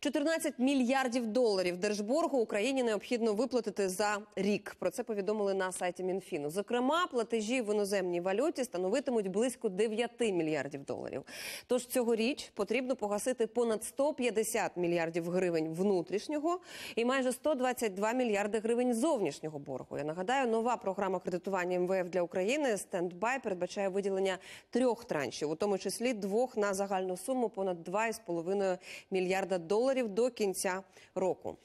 14 мільярдів доларів держборгу Україні необхідно виплатити за рік. Про це повідомили на сайті Мінфіну. Зокрема, платежі в іноземній валюті становитимуть близько 9 мільярдів доларів. Тож цьогоріч потрібно погасити понад 150 мільярдів гривень внутрішнього і майже 122 мільярди гривень зовнішнього боргу. Я нагадаю, нова програма кредитування МВФ для України стендбай передбачає виділення трьох траншів, у тому числі двох на загальну суму понад 2,5 мільярда доларів до кінця року.